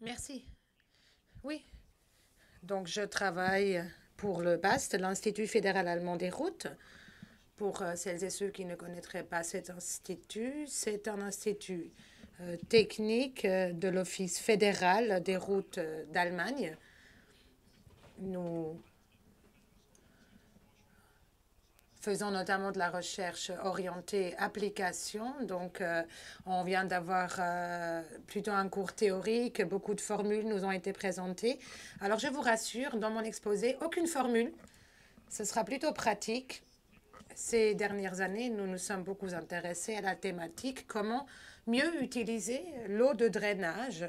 Merci. Oui. Donc, je travaille pour le BAST, l'Institut fédéral allemand des routes. Pour euh, celles et ceux qui ne connaîtraient pas cet institut, c'est un institut euh, technique euh, de l'Office fédéral des routes d'Allemagne. Nous faisons notamment de la recherche orientée application. Donc, euh, on vient d'avoir euh, plutôt un cours théorique. Beaucoup de formules nous ont été présentées. Alors, je vous rassure, dans mon exposé, aucune formule. Ce sera plutôt pratique. Ces dernières années, nous nous sommes beaucoup intéressés à la thématique comment mieux utiliser l'eau de drainage,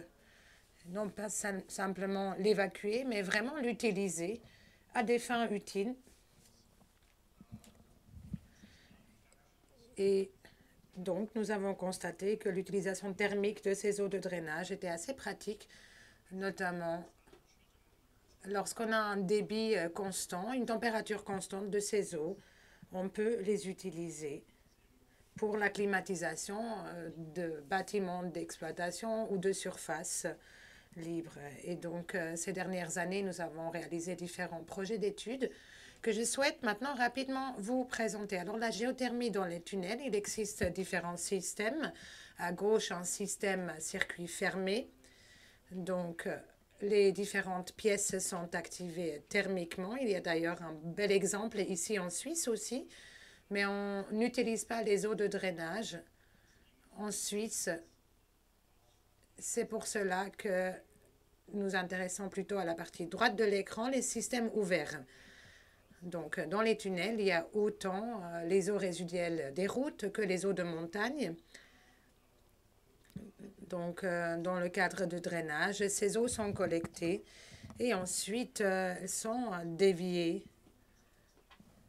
non pas simplement l'évacuer, mais vraiment l'utiliser à des fins utiles Et donc, nous avons constaté que l'utilisation thermique de ces eaux de drainage était assez pratique, notamment lorsqu'on a un débit euh, constant, une température constante de ces eaux, on peut les utiliser pour la climatisation euh, de bâtiments d'exploitation ou de surfaces libres. Et donc, euh, ces dernières années, nous avons réalisé différents projets d'études que je souhaite maintenant rapidement vous présenter. Alors, la géothermie dans les tunnels, il existe différents systèmes. À gauche, un système circuit fermé. Donc, les différentes pièces sont activées thermiquement. Il y a d'ailleurs un bel exemple ici en Suisse aussi, mais on n'utilise pas les eaux de drainage en Suisse. C'est pour cela que nous intéressons plutôt à la partie droite de l'écran, les systèmes ouverts. Donc, dans les tunnels, il y a autant euh, les eaux résiduelles des routes que les eaux de montagne. Donc, euh, dans le cadre de drainage, ces eaux sont collectées et ensuite euh, sont déviées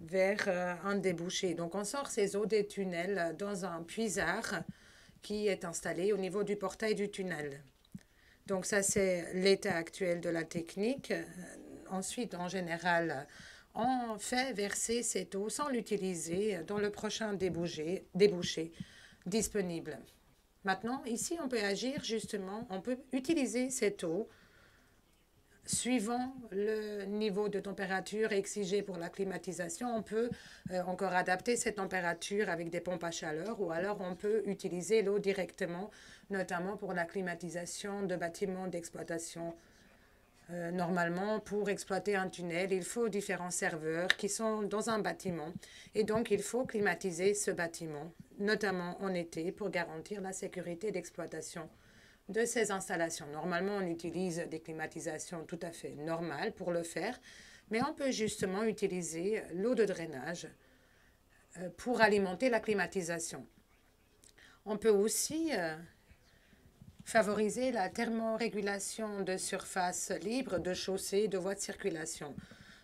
vers un débouché. Donc, on sort ces eaux des tunnels dans un puisard qui est installé au niveau du portail du tunnel. Donc, ça, c'est l'état actuel de la technique. Ensuite, en général, on fait verser cette eau sans l'utiliser dans le prochain débouché, disponible. Maintenant, ici, on peut agir justement, on peut utiliser cette eau suivant le niveau de température exigé pour la climatisation. On peut euh, encore adapter cette température avec des pompes à chaleur ou alors on peut utiliser l'eau directement, notamment pour la climatisation de bâtiments d'exploitation euh, normalement, pour exploiter un tunnel, il faut différents serveurs qui sont dans un bâtiment. Et donc, il faut climatiser ce bâtiment, notamment en été, pour garantir la sécurité d'exploitation de ces installations. Normalement, on utilise des climatisations tout à fait normales pour le faire, mais on peut justement utiliser l'eau de drainage euh, pour alimenter la climatisation. On peut aussi euh, favoriser la thermorégulation de surfaces libres, de chaussées, de voies de circulation.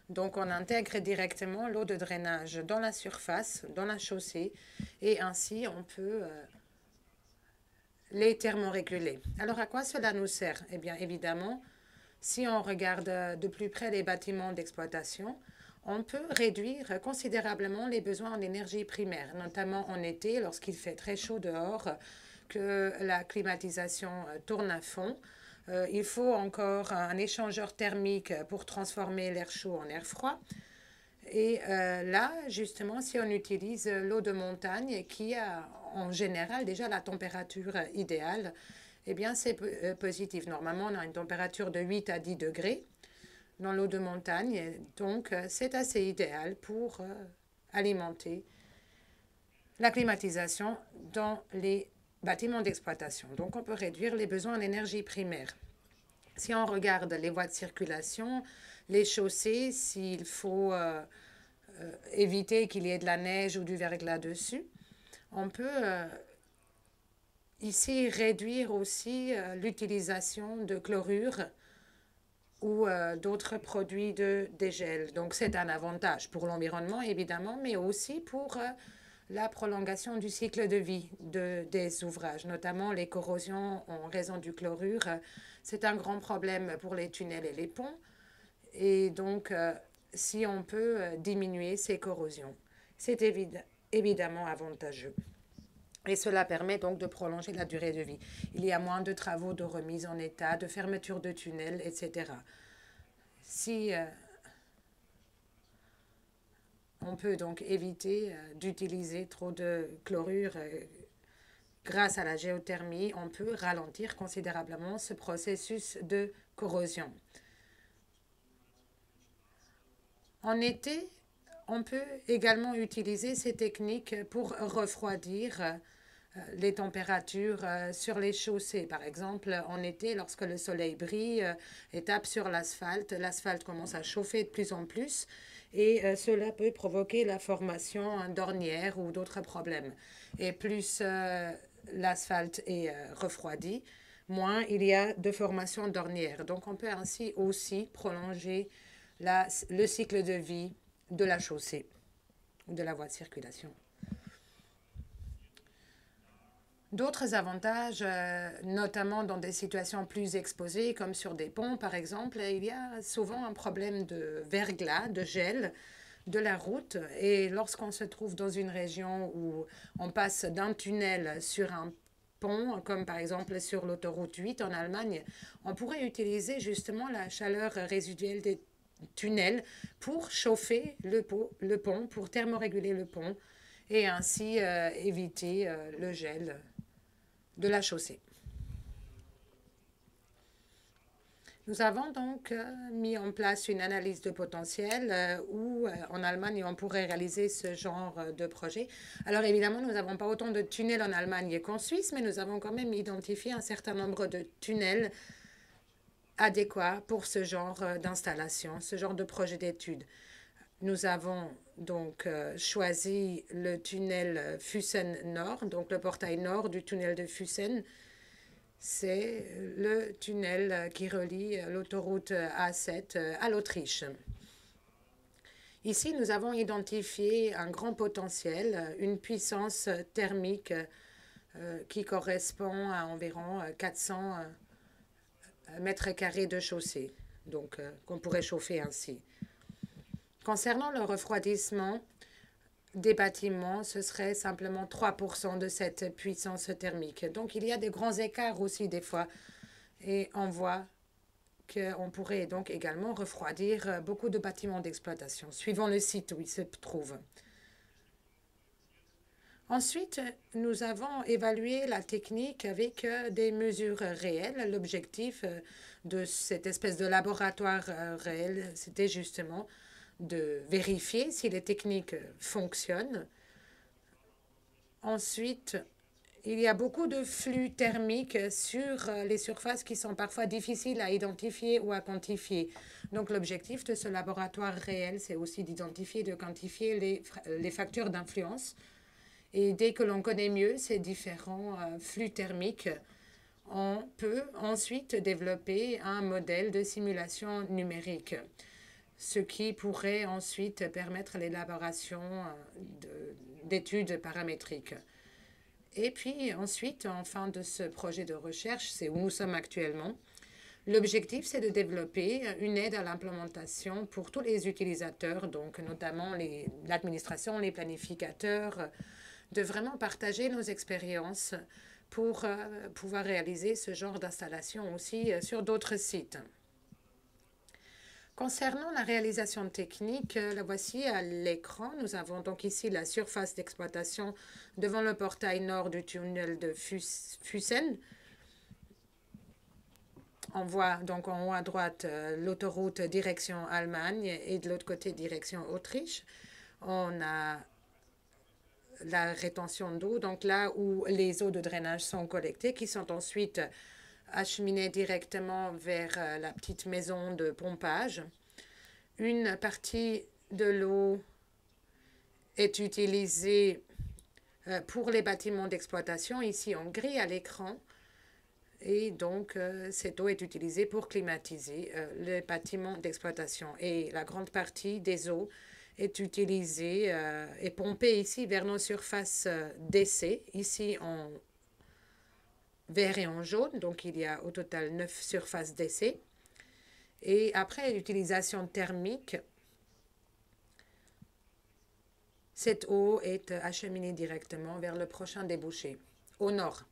Donc, on intègre directement l'eau de drainage dans la surface, dans la chaussée, et ainsi on peut euh, les thermoréguler. Alors, à quoi cela nous sert? Eh bien, évidemment, si on regarde de plus près les bâtiments d'exploitation, on peut réduire considérablement les besoins en énergie primaire, notamment en été lorsqu'il fait très chaud dehors que la climatisation euh, tourne à fond. Euh, il faut encore un échangeur thermique pour transformer l'air chaud en air froid. Et euh, là, justement, si on utilise l'eau de montagne qui a en général déjà la température idéale, eh bien, c'est positif. Normalement, on a une température de 8 à 10 degrés dans l'eau de montagne. Donc, c'est assez idéal pour alimenter la climatisation dans les bâtiments d'exploitation. Donc, on peut réduire les besoins en énergie primaire. Si on regarde les voies de circulation, les chaussées, s'il faut euh, euh, éviter qu'il y ait de la neige ou du verglas dessus, on peut euh, ici réduire aussi l'utilisation de chlorure ou d'autres produits de dégel. Donc, c'est un avantage pour l'environnement, évidemment, mais aussi pour la prolongation du cycle de vie de, des ouvrages, notamment les corrosions en raison du chlorure. C'est un grand problème pour les tunnels et les ponts. Et donc, euh, si on peut euh, diminuer ces corrosions, c'est évidemment avantageux. Et cela permet donc de prolonger la durée de vie. Il y a moins de travaux de remise en état, de fermeture de tunnels, etc. Si euh, on peut donc éviter euh, d'utiliser trop de chlorure euh, grâce à la géothermie, on peut ralentir considérablement ce processus de corrosion. En été, on peut également utiliser ces techniques pour refroidir euh, les températures sur les chaussées. Par exemple, en été, lorsque le soleil brille et tape sur l'asphalte, l'asphalte commence à chauffer de plus en plus et cela peut provoquer la formation d'ornières ou d'autres problèmes. Et plus l'asphalte est refroidi, moins il y a de formation d'ornières. Donc on peut ainsi aussi prolonger la, le cycle de vie de la chaussée ou de la voie de circulation. D'autres avantages, euh, notamment dans des situations plus exposées, comme sur des ponts par exemple, il y a souvent un problème de verglas, de gel de la route. Et lorsqu'on se trouve dans une région où on passe d'un tunnel sur un pont, comme par exemple sur l'autoroute 8 en Allemagne, on pourrait utiliser justement la chaleur résiduelle des tunnels pour chauffer le, pont, pour thermoréguler le pont et ainsi euh, éviter euh, le gel de la chaussée. Nous avons donc euh, mis en place une analyse de potentiel euh, où euh, en Allemagne on pourrait réaliser ce genre de projet. Alors évidemment, nous n'avons pas autant de tunnels en Allemagne qu'en Suisse, mais nous avons quand même identifié un certain nombre de tunnels adéquats pour ce genre d'installation, ce genre de projet d'étude. Nous avons donc euh, choisi le tunnel Fussen Nord, donc le portail nord du tunnel de Fussen. C'est le tunnel qui relie l'autoroute A7 à l'Autriche. Ici, nous avons identifié un grand potentiel, une puissance thermique euh, qui correspond à environ 400 euh, mètres carrés de chaussée, donc qu'on pourrait chauffer ainsi. Concernant le refroidissement des bâtiments, ce serait simplement 3% de cette puissance thermique. Donc il y a des grands écarts aussi des fois. Et on voit qu'on pourrait donc également refroidir beaucoup de bâtiments d'exploitation, suivant le site où ils se trouvent. Ensuite, nous avons évalué la technique avec des mesures réelles. L'objectif de cette espèce de laboratoire réel, c'était justement de vérifier si les techniques fonctionnent. Ensuite, il y a beaucoup de flux thermiques sur les surfaces qui sont parfois difficiles à identifier ou à quantifier. Donc l'objectif de ce laboratoire réel, c'est aussi d'identifier, de quantifier les, les facteurs d'influence. Et dès que l'on connaît mieux ces différents euh, flux thermiques, on peut ensuite développer un modèle de simulation numérique ce qui pourrait ensuite permettre l'élaboration euh, d'études paramétriques. Et puis ensuite, en fin de ce projet de recherche, c'est où nous sommes actuellement, l'objectif c'est de développer une aide à l'implémentation pour tous les utilisateurs, donc notamment l'administration, les, planificateurs, de vraiment partager nos expériences pour euh, pouvoir réaliser ce genre d'installation aussi euh, sur d'autres sites. Concernant la réalisation technique, euh, la voici à l'écran. Nous avons donc ici la surface d'exploitation devant le portail nord du tunnel de Fussen. On voit donc en haut à droite euh, l'autoroute direction Allemagne et de l'autre côté direction Autriche. On a la rétention d'eau, donc là où les eaux de drainage sont collectées, qui sont ensuite acheminer directement vers euh, la petite maison de pompage. Une partie de l'eau est utilisée euh, pour les bâtiments d'exploitation, ici en gris à l'écran. Et donc, euh, cette eau est utilisée pour climatiser les bâtiments d'exploitation. Et la grande partie des eaux est utilisée et pompée ici vers nos surfaces d'essai, ici en vert et en jaune. Donc, il y a au total neuf surfaces d'essai. Et après l'utilisation thermique, cette eau est acheminée directement vers le prochain débouché, au nord.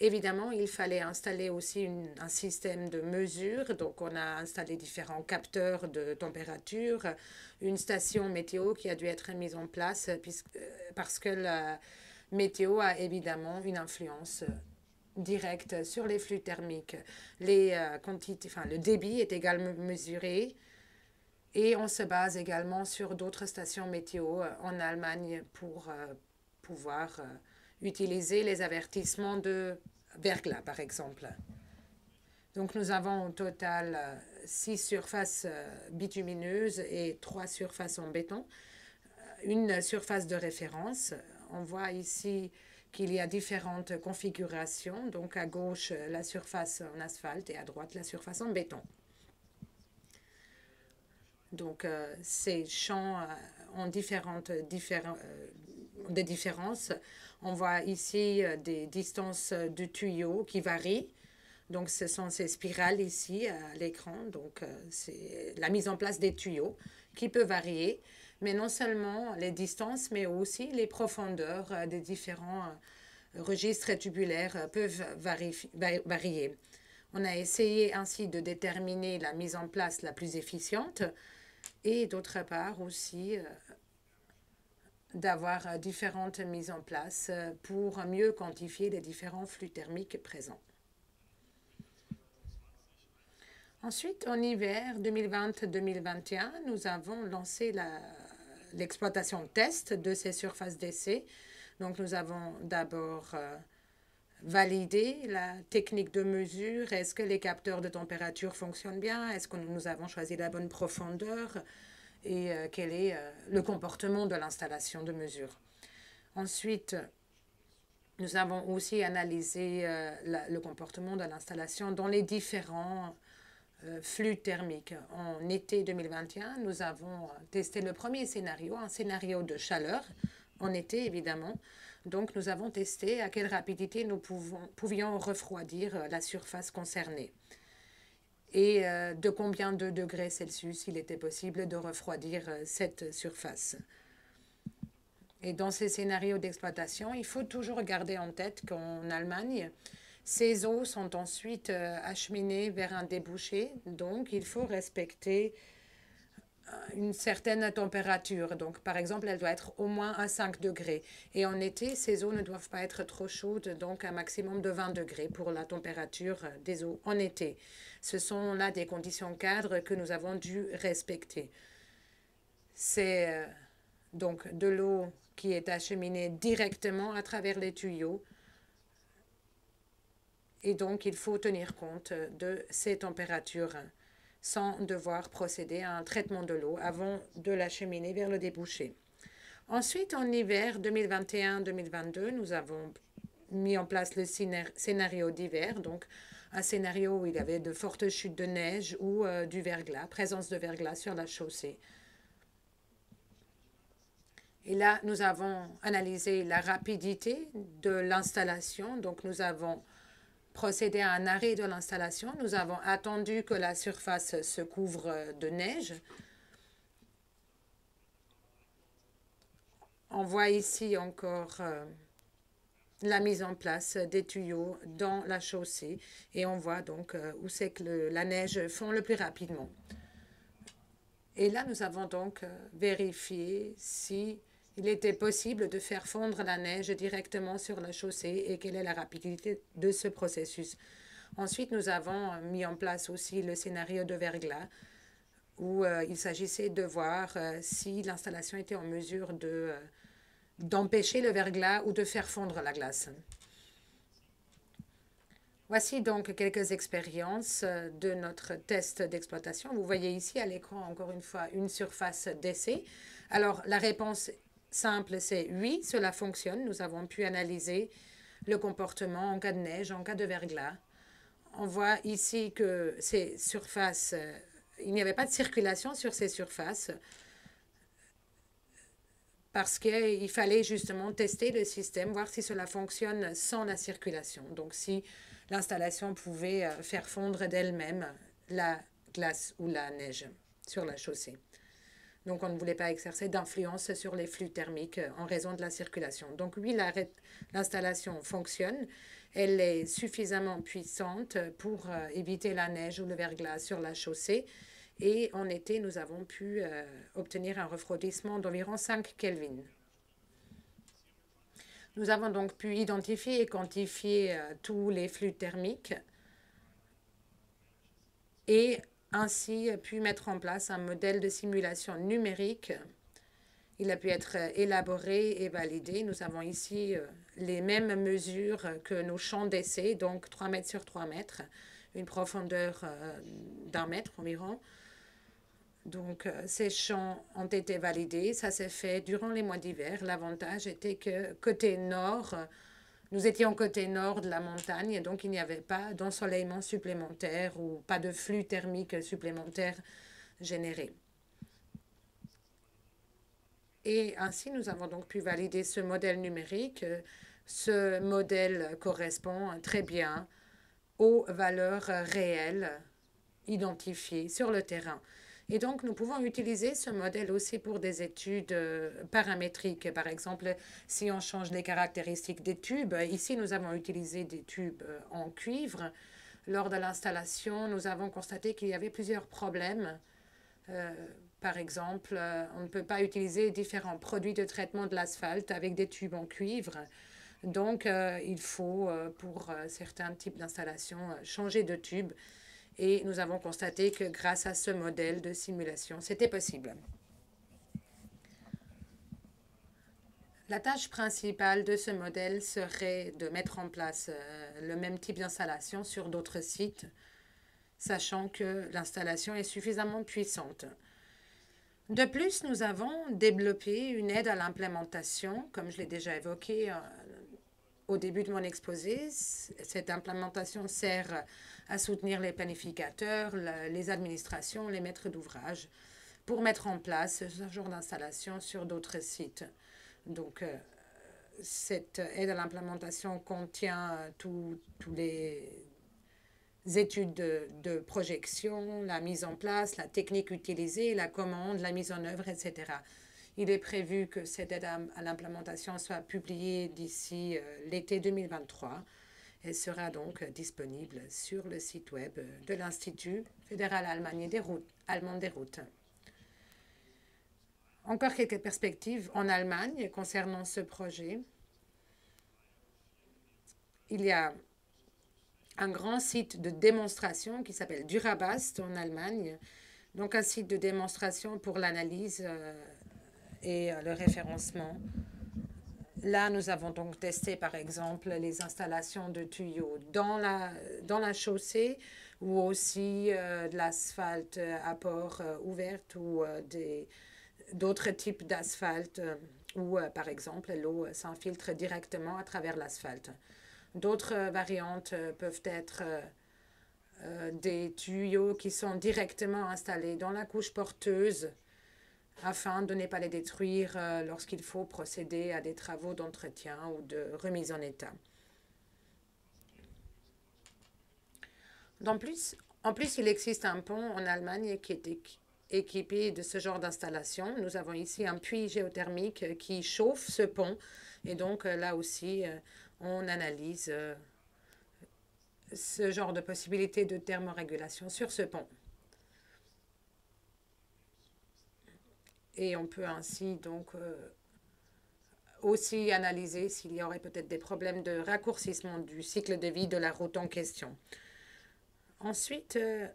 Évidemment, il fallait installer aussi un système de mesure. Donc, on a installé différents capteurs de température, une station météo qui a dû être mise en place puisque, euh, parce que la météo a évidemment une influence directe sur les flux thermiques. Les, euh, quantités, enfin, le débit est également mesuré et on se base également sur d'autres stations météo euh, en Allemagne pour pouvoir utiliser les avertissements de verglas, par exemple. Donc, nous avons au total euh, six surfaces euh, bitumineuses et trois surfaces en béton. Euh, une surface de référence. On voit ici qu'il y a différentes configurations. Donc, à gauche, la surface en asphalte et à droite, la surface en béton. Donc, ces champs ont différentes, des différences. On voit ici euh, des distances euh, de tuyaux qui varient. Donc, ce sont ces spirales ici à l'écran. Donc, euh, c'est la mise en place des tuyaux qui peut varier. Mais non seulement les distances, mais aussi les profondeurs des différents registres tubulaires peuvent varier. On a essayé ainsi de déterminer la mise en place la plus efficiente et d'autre part aussi d'avoir euh, différentes mises en place euh, pour mieux quantifier les différents flux thermiques présents. Ensuite, en hiver 2020-2021, nous avons lancé l'exploitation test de ces surfaces d'essai. Donc, nous avons d'abord euh, validé la technique de mesure. Est-ce que les capteurs de température fonctionnent bien? Est-ce que nous avons choisi la bonne profondeur? et euh, quel est euh, le comportement de l'installation de mesure? Ensuite, nous avons aussi analysé le comportement de l'installation dans les différents flux thermiques. En été 2021, nous avons testé le premier scénario, un scénario de chaleur, en été évidemment. Donc, nous avons testé à quelle rapidité nous pouvons, pouvions refroidir la surface concernée et euh, de combien de degrés Celsius il était possible de refroidir euh, cette surface. Et dans ces scénarios d'exploitation, il faut toujours garder en tête qu'en Allemagne, ces eaux sont ensuite euh, acheminées vers un débouché, donc il faut respecter une certaine température. Donc, par exemple, elle doit être au moins à 5 degrés. Et en été, ces eaux ne doivent pas être trop chaudes, donc un maximum de 20 degrés pour la température des eaux en été. Ce sont là des conditions cadres que nous avons dû respecter. C'est euh, donc de l'eau qui est acheminée directement à travers les tuyaux. Et donc, il faut tenir compte de ces températures sans devoir procéder à un traitement de l'eau avant de l'acheminer vers le débouché. Ensuite, en hiver 2021-2022, nous avons mis en place le scénario d'hiver, donc un scénario où il y avait de fortes chutes de neige ou euh, du verglas, présence de verglas sur la chaussée. Et là, nous avons analysé la rapidité de l'installation. Donc, nous avons procédé à un arrêt de l'installation. Nous avons attendu que la surface se couvre de neige. On voit ici encore euh, la mise en place des tuyaux dans la chaussée et on voit donc euh, où c'est que la neige fond le plus rapidement. Et là, nous avons donc euh, vérifié si il était possible de faire fondre la neige directement sur la chaussée et quelle est la rapidité de ce processus. Ensuite, nous avons euh, mis en place aussi le scénario de verglas où il s'agissait de voir si l'installation était en mesure de d'empêcher le verglas ou de faire fondre la glace. Voici donc quelques expériences euh, de notre test d'exploitation. Vous voyez ici à l'écran, encore une fois, une surface d'essai. Alors, la réponse simple, c'est oui, cela fonctionne. Nous avons pu analyser le comportement en cas de neige, en cas de verglas. On voit ici que ces surfaces, euh, il n'y avait pas de circulation sur ces surfaces parce qu'il fallait justement tester le système, voir si cela fonctionne sans la circulation. Donc, si l'installation pouvait euh, faire fondre d'elle-même la glace ou la neige sur la chaussée. Donc, on ne voulait pas exercer d'influence sur les flux thermiques en raison de la circulation. Donc, oui, l'installation fonctionne. Elle est suffisamment puissante pour éviter la neige ou le verglas sur la chaussée. Et en été, nous avons pu obtenir un refroidissement d'environ 5 Kelvin. Nous avons donc pu identifier et quantifier euh, tous les flux thermiques et ainsi pu mettre en place un modèle de simulation numérique. Il a pu être élaboré et validé. Nous avons ici euh, les mêmes mesures que nos champs d'essai, donc 3 mètres sur 3 mètres, une profondeur euh, d'un mètre environ. Donc, euh, ces champs ont été validés. Ça s'est fait durant les mois d'hiver. L'avantage était que côté nord, nous étions côté nord de la montagne, donc il n'y avait pas d'ensoleillement supplémentaire ou pas de flux thermique supplémentaire généré. Et ainsi, nous avons donc pu valider ce modèle numérique. Ce modèle correspond très bien aux valeurs réelles identifiées sur le terrain. Et donc, nous pouvons utiliser ce modèle aussi pour des études euh, paramétriques. Par exemple, si on change les caractéristiques des tubes, ici, nous avons utilisé des tubes euh, en cuivre. Lors de l'installation, nous avons constaté qu'il y avait plusieurs problèmes. Euh, par exemple, on ne peut pas utiliser différents produits de traitement de l'asphalte avec des tubes en cuivre. Donc, il faut, pour certains types d'installations, changer de tube et nous avons constaté que grâce à ce modèle de simulation, c'était possible. La tâche principale de ce modèle serait de mettre en place euh, le même type d'installation sur d'autres sites, sachant que l'installation est suffisamment puissante. De plus, nous avons développé une aide à l'implémentation, comme je l'ai déjà évoqué euh, au début de mon exposé. Cette implémentation sert à soutenir les planificateurs, les administrations, les maîtres d'ouvrage pour mettre en place ce genre d'installation sur d'autres sites. Donc, euh, cette aide à l'implémentation contient euh, tous les études de, de, projection, la mise en place, la technique utilisée, la commande, la mise en œuvre, etc. Il est prévu que cette aide à, l'implémentation soit publiée d'ici euh, l'été 2023 elle sera donc disponible sur le site web de l'Institut fédéral allemand des routes. Allemand des routes. Encore quelques perspectives en Allemagne concernant ce projet. Il y a un grand site de démonstration qui s'appelle Durabast en Allemagne, donc un site de démonstration pour l'analyse euh, et le référencement Là, nous avons donc testé, par exemple, les installations de tuyaux dans la, dans la chaussée ou aussi euh, de l'asphalte à port euh, ouverte ou euh, d'autres types d'asphalte où, par exemple, l'eau s'infiltre directement à travers l'asphalte. D'autres variantes peuvent être des tuyaux qui sont directement installés dans la couche porteuse afin de ne pas les détruire euh, lorsqu'il faut procéder à des travaux d'entretien ou de remise en état. En plus, en plus, il existe un pont en Allemagne qui est équipé de ce genre d'installation. Nous avons ici un puits géothermique qui chauffe ce pont. Et donc, euh, là aussi, euh, on analyse ce genre de possibilité de thermorégulation sur ce pont. Et on peut ainsi donc euh, aussi analyser s'il y aurait peut-être des problèmes de raccourcissement du cycle de vie de la route en question. Ensuite, euh,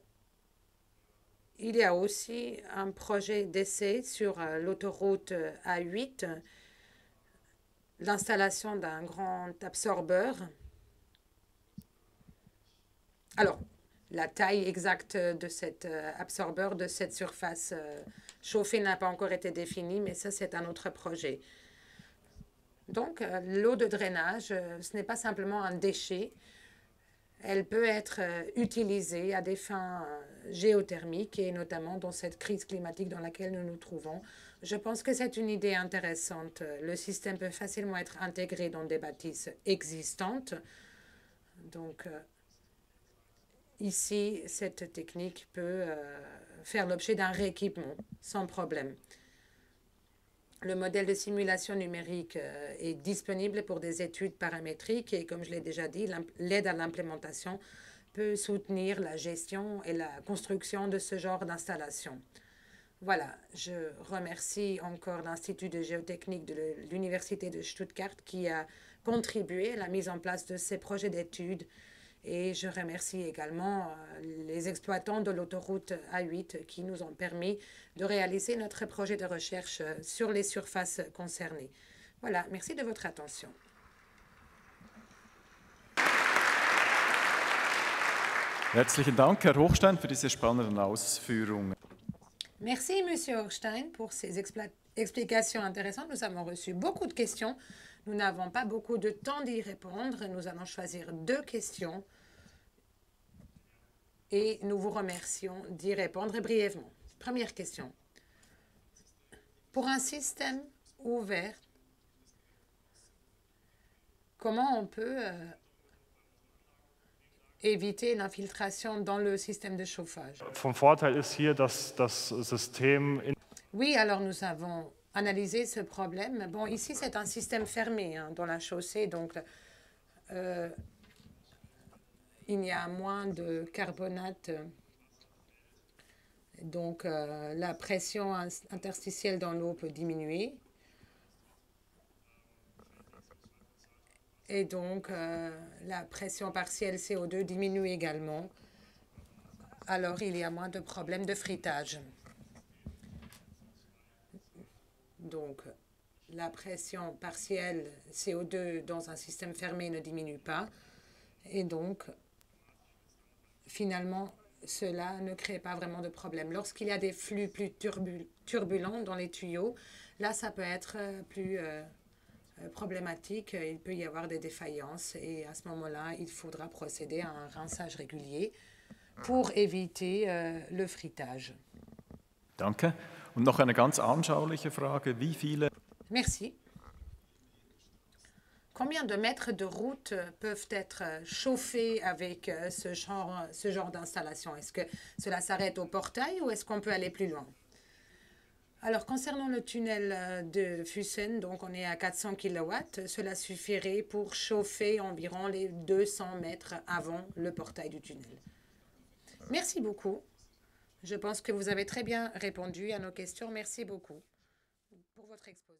il y a aussi un projet d'essai sur euh, l'autoroute A8, l'installation d'un grand absorbeur. Alors, la taille exacte de cet absorbeur, de cette surface Chauffer n'a pas encore été défini, mais ça, c'est un autre projet. Donc, euh, l'eau de drainage, euh, ce n'est pas simplement un déchet. Elle peut être euh, utilisée à des fins géothermiques et notamment dans cette crise climatique dans laquelle nous nous trouvons. Je pense que c'est une idée intéressante. Le système peut facilement être intégré dans des bâtisses existantes. Donc, ici, cette technique peut faire l'objet d'un rééquipement sans problème. Le modèle de simulation numérique euh, est disponible pour des études paramétriques et comme je l'ai déjà dit, l'aide à l'implémentation peut soutenir la gestion et la construction de ce genre d'installation. Voilà, je remercie encore l'Institut de géotechnique de l'Université de Stuttgart qui a contribué à la mise en place de ces projets d'études et je remercie également euh, les exploitants de l'autoroute A8 qui nous ont permis de réaliser notre projet de recherche euh, sur les surfaces concernées. Voilà, merci de votre attention. Herzlichen Dank, Herr Hochstein, für diese spannenden Ausführungen. Merci, Monsieur Hochstein, pour ces explications intéressantes. Nous avons reçu beaucoup de questions. Nous n'avons pas beaucoup de temps d'y répondre. Nous allons choisir deux questions et nous vous remercions d'y répondre brièvement. Première question. Pour un système ouvert, comment on peut euh, éviter l'infiltration dans le système de chauffage? Oui, alors nous avons analysé ce problème. Bon, ici, c'est un système fermé hein, dans la chaussée, donc euh, il y a moins de carbonate. Donc, euh, la pression interstitielle dans l'eau peut diminuer. Et donc, euh, la pression partielle CO2 diminue également. Alors, il y a moins de problèmes de fritage. Donc, la pression partielle CO2 dans un système fermé ne diminue pas. Et donc, finalement, cela ne crée pas vraiment de problème. Lorsqu'il y a des flux plus turbulents dans les tuyaux, là, ça peut être euh, plus euh, euh, problématique. Il peut y avoir des défaillances et à ce moment-là, il faudra procéder à un rinçage régulier pour éviter le fritage. Danke. Merci. Combien de mètres de route peuvent être chauffés avec euh, ce genre, ce genre d'installation? Est-ce que cela s'arrête au portail ou est-ce qu'on peut aller plus loin? Alors, concernant le tunnel euh, de Fussen, donc on est à 400 kW, cela suffirait pour chauffer environ les 200 mètres avant le portail du tunnel. Merci beaucoup. Je pense que vous avez très bien répondu à nos questions. Merci beaucoup pour votre exposé.